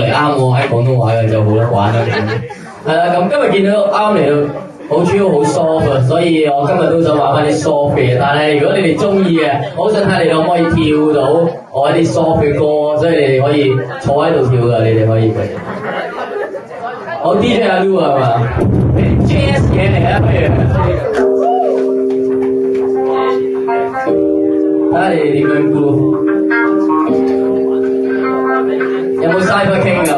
嚟啱我喺廣東話嘅就好啦，玩啦。係啦，咁今日見到啱嚟到好主要好 soft 啊，所以我今日都想玩翻啲 soft 嘅。但係如果你哋中意嘅，我好想睇你哋可唔可以跳到我啲 soft 嘅歌，所以你哋可以坐喺度跳噶，你哋可以。我 DJ 阿 Lu 係嘛？Jazz 嘢嚟啊，不如睇下你哋點樣估？有冇 cyber king 㗎？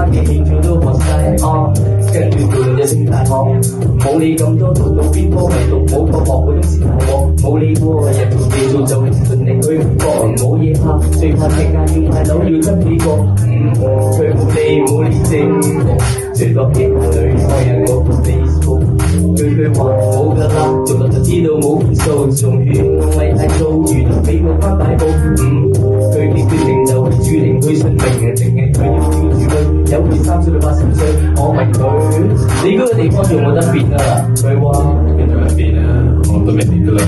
佢阿媽嘅興趣都學晒。哦，跟住做咗升大學，冇理咁多讀到邊科，咪讀冇科學嗰種時大鑊，冇理過人同地做就順利去國，冇嘢怕，最怕世界要買樓要執幾個，嗯，佢冇理冇理正，最多其他女愛人我個 Facebook。句句話冇㗎啦，做落就知道冇分數，仲勸我咪太早，原來俾個花大步。嗯，佢嘅決定就係注定會順命，定係佢要跳住佢，有佢三歲到八十歲，我問佢，你嗰个地方仲冇得变啊？佢話邊度有變啊？我都未變到啦。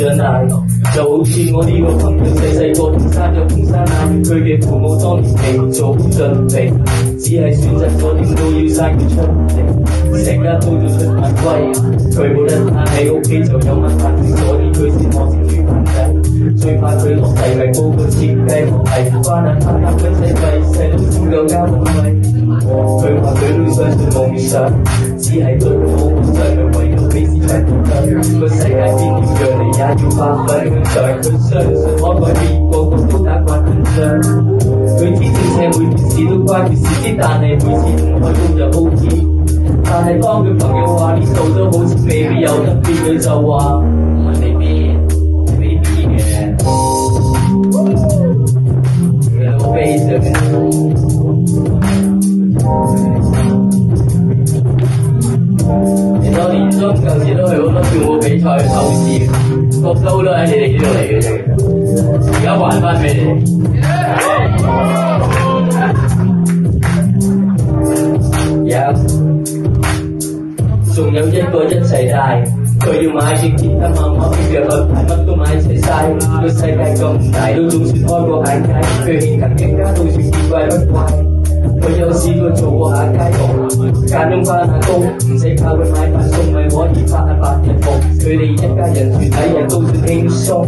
喺屋企長大，就好似我呢個朋友細細個同生咗同生奶，佢嘅父母當年未做準備，只係選擇咗點都要生佢出嚟，成家都要出賣歸，佢冇得攤喺屋企就有問題，所以佢先學識煮飯仔。最怕佢落地咪報個設計學藝，翻嚟翻下佢使費，細佬先夠交通費。佢話佢都相信夢想，只係對我好想咪為咗俾市場點計。個世界變點樣你也要發揮向上，佢相信可改變個個都打慣緊張。佢知正社會件事都關佢事啲，但係每次唔開工就 O T。但係當佢朋友話呢度都好似未必有得變，佢就話比賽考試，個兜都喺你哋呢度嚟嘅啫。而家還翻俾你哋。有，仲有一個一齊帶。佢要買隻吉他慢慢逼着去排，乜都買齊晒。個世界咁大，都總算開過眼界。佢獻勤更加都算見怪不怪。佢有試過做過下街舞，間中翻下工，唔使靠佢買飯餸，咪可以發下白日夢。佢哋一家人全體人都算輕鬆，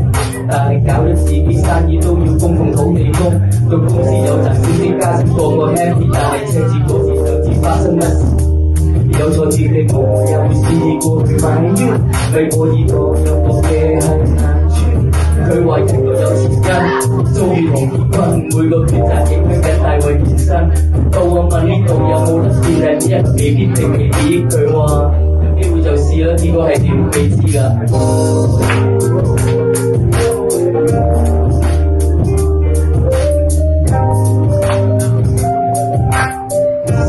但係搞咗自己生意都要供奉土地公。個公司有賺少啲加薪，個個 happy，但係赤字嗰時就知發生乜事。有挫折的我也會試過去埋怨，為我而過有我嘅係難處。佢话人类有前因，中意同结婚，每个抉择影响紧大卫健身。到我问呢度有冇得试咧，呢人未必定未，佢话有机会就试啦，结果系点你知噶。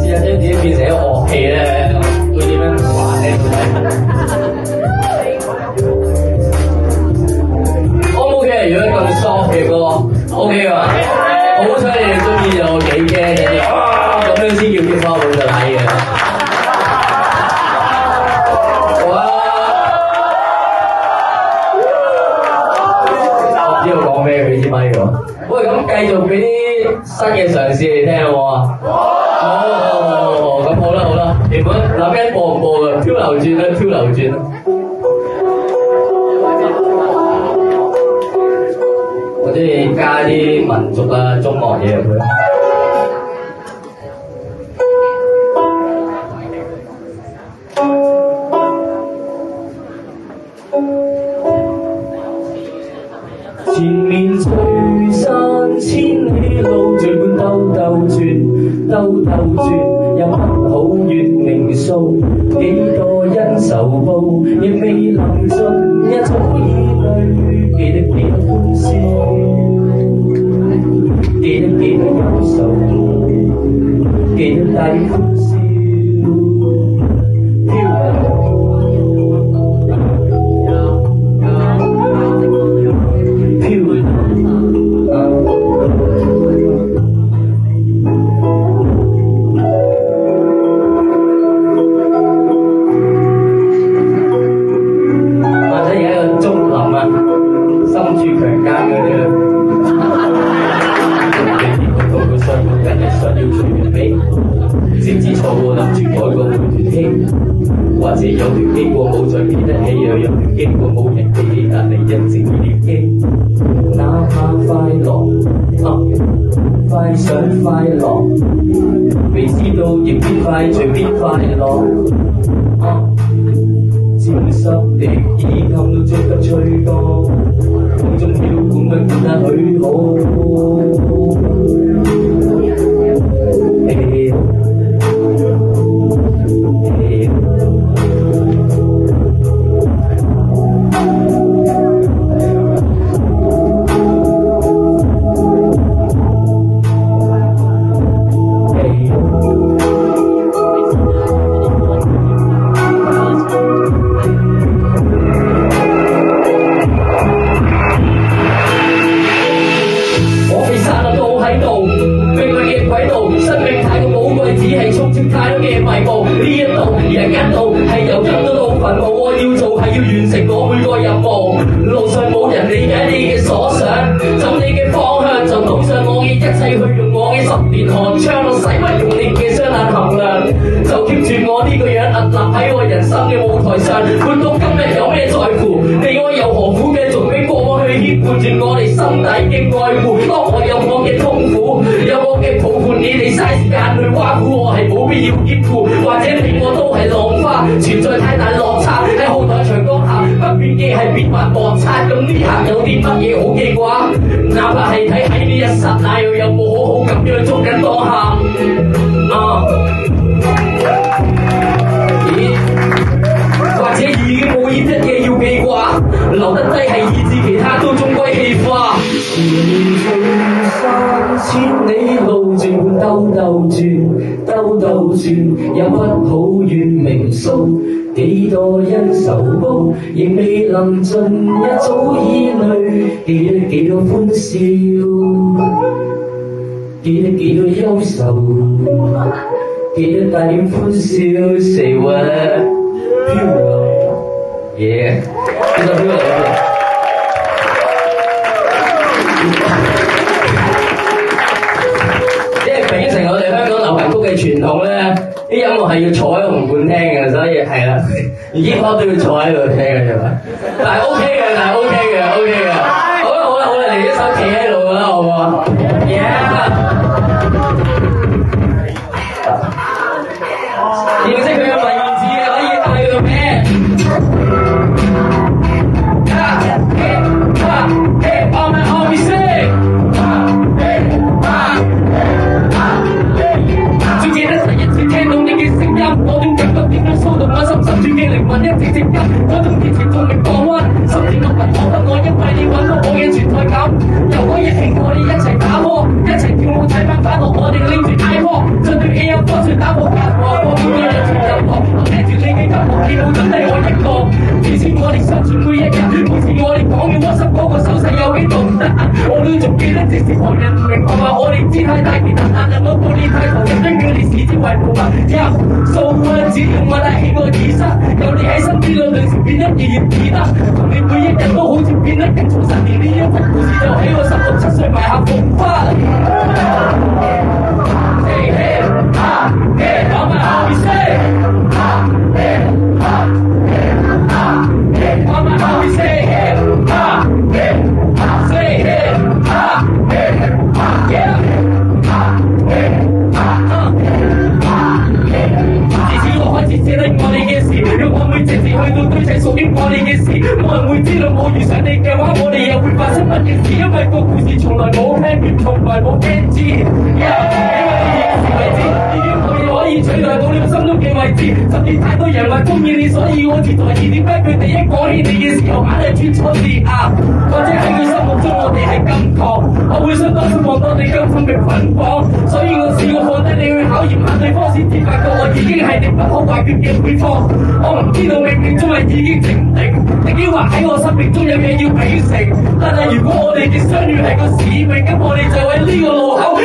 试下将自己变成一个乐器咧。果咁 soft 嘅歌，OK 㗎嘛？好彩你哋中意就幾前面隨山千里路，儘管兜兜轉，兜兜轉，也不好月明數。幾多恩仇報，亦未能盡，一早已淚，記得幾多歡笑，記得幾多憂愁，記得帶點歡笑，快，想快乐，未知道亦必快，随便快乐。啊潮湿的耳冚都足得吹干，风中要管不管得许好。生嘅舞台上活到今日有咩在乎你我又何苦嘅續俾过去牵绊住我哋心底嘅爱护当我有我嘅痛苦有我嘅抱伴你哋嘥时间去挖苦我系冇必要兼顾或者你我都系浪花存在太大落差喺后台长江下不变嘅系变幻莫测咁呢下有啲乜嘢好記掛哪怕系睇喺呢一刹那又有冇好好咁样捉紧当下啊留得低系意志，其他都终归气化。前路三千里路转，兜兜转，兜兜转，也不好怨命数。几多恩仇报，仍未能尽，一早已累，记得几多欢笑，记得几多忧愁，记得带点欢笑，谁话飘流，耶、yeah.。因係秉承我哋香港流行曲嘅傳統咧，啲音樂係要坐喺紅館聽嘅，所以係啦，而啲歌都要坐喺度聽嘅，係咪？但係 OK 嘅，但係 OK 嘅，OK 嘅，好啦好啦好啦，嚟一首《企喺度》啦，好唔好？嘅声音，我种感觉点解骚动我心，甚转嘅灵魂一直直音，种热情仲未降温，十点六分我得我一为你揾到我嘅存在感，又可以陪我你一齐打波，一齐跳舞睇翻快乐，我哋拎住 i p h o 进对 A 音歌唱打波，我我见你热情音乐，我听住你嘅音乐，你冇准备我一个，至少我哋相处每一日，每次我哋讲嘅我心嗰个心。你仲记得几时旁人唔明白话我哋姿态大而谈论有冇道理太过认真叫你视之为无物有数啊只要我拉起我耳塞有你喺身边我随时变得怡然自得同你每一日都好似变得更重实而呢一份故事。就喺我十六七岁埋下伏笔我哋嘅事冇人会知道我遇上你嘅话我哋又会发生乜嘢事因为个故事从来冇听完从来冇听知。因为个故事可以取代到你心中嘅位置。甚至太多人話中意你，所以我自在意。點解佢哋一講起你嘅時候，硬係穿錯字啊？或者喺佢心目中我哋係金糖，我會想多失望多你金粉嘅捆绑。所以我試過放低你去考驗下對方，先至發覺我已經係你不可或缺嘅配方。我唔知道冥冥中係已經停定，定抑或喺我生命中有嘢要比成。但係如果我哋嘅相遇係個使命，咁我哋就喺呢個路口，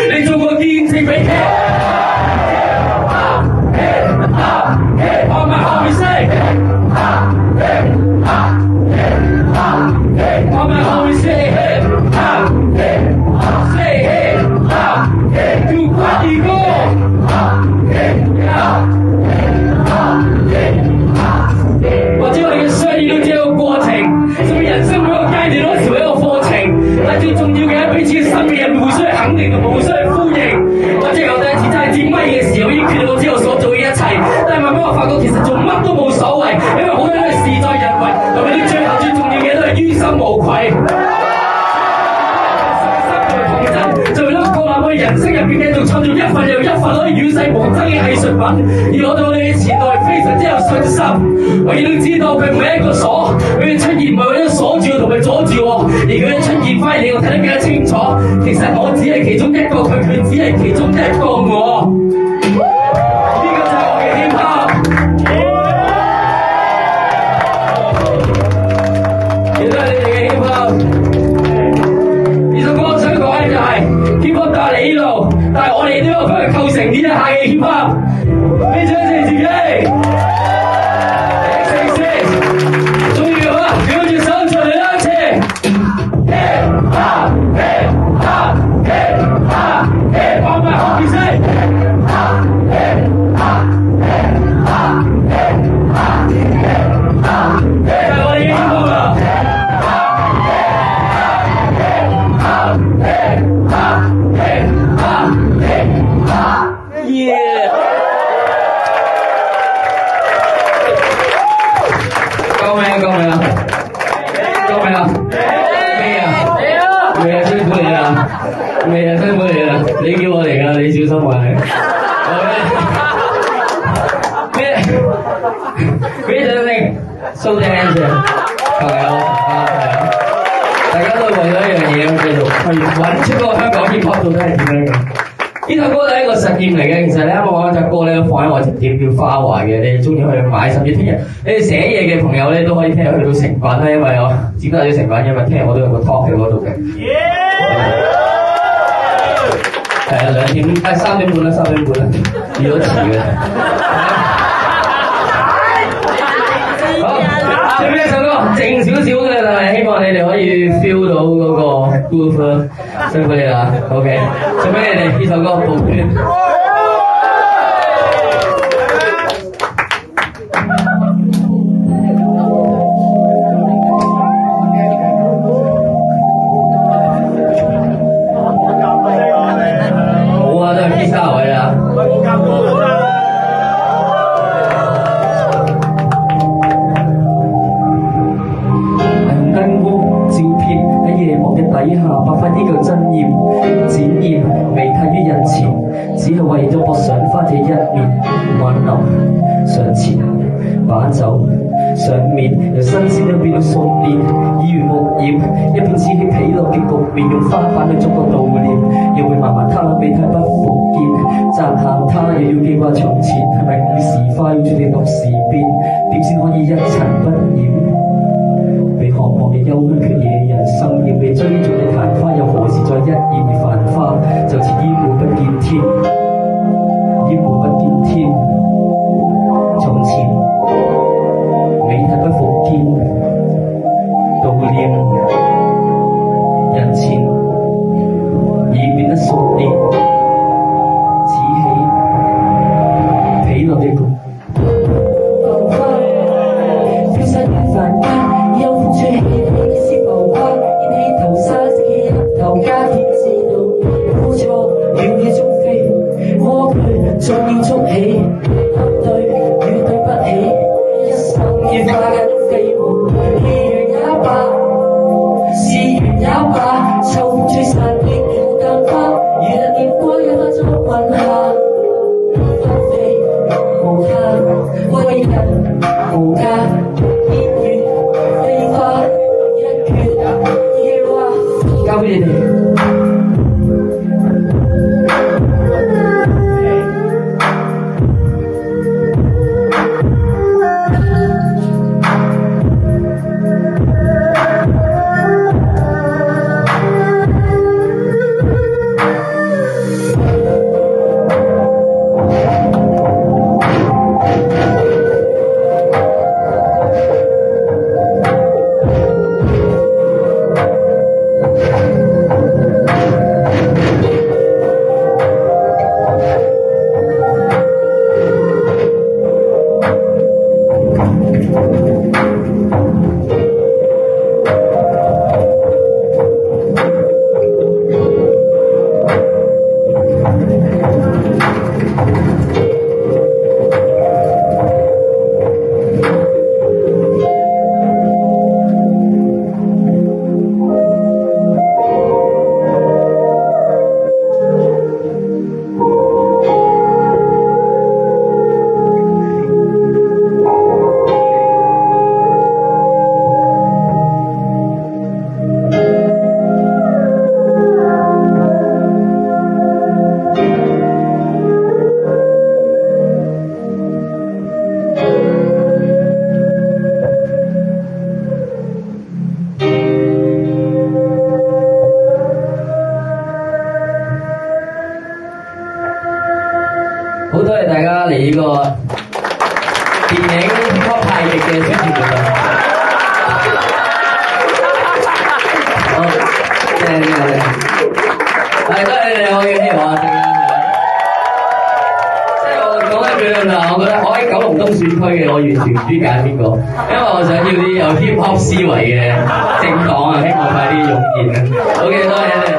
我發覺其實做乜都冇所謂，因為好多都係事在人為，同埋啲最後最重要嘅都係於心無愧。就為咗個男嘅人生入邊繼續創造一份又一份可以與世無爭嘅藝術品，而我對我哋嘅前代非常之有信心。我亦都知道佢唔係一個鎖，佢嘅出現唔係為咗鎖住同埋阻住我，而佢嘅出現反而令我睇得更加清楚。其實我只係其中一個佢，佢只係其中一個我。但係我哋都有幫佢構成呢一下嘅 hip hop。你相信自己。聲，show dance，係啊，係啊。大家都為咗一樣嘢，繼續去揾出個香港 hip hop 到底係點樣嘅。呢首歌係一個實驗嚟嘅，其實咧，我隻歌咧放喺我隻碟叫《花懷》嘅，你哋中意去買，甚至聽日你哋寫嘢嘅朋友咧都可以聽日去到成品啦，因為我點解要成品？因為聽日我都有個 talk 喺嗰度嘅。係啊，兩點，誒三點半啦，三點半啦，預咗遲嘅。好，靜少少嘅，但係希望你哋可以 feel 到嗰個 groove，辛苦你啦，OK，送俾你哋呢首歌《暴圈》。便用花瓣去祝福悼念，又会慢慢贪恋美不复见，赞下他也要记挂从前，系咪古时花要注定六时边？点先可以一尘不染？被渴望嘅忧郁缺氧。Bible 好多謝大家嚟呢個電影 hip hop 太極嘅宣傳活動。好，正正正，係多謝你哋，我嘅希望啊，正啊，即係我講一句啦，我覺得我喺九龍東選區嘅，我完全唔知揀邊個，因為我想要啲有 hip hop 思維嘅政黨啊，希望快啲湧現啊。OK，多謝你哋。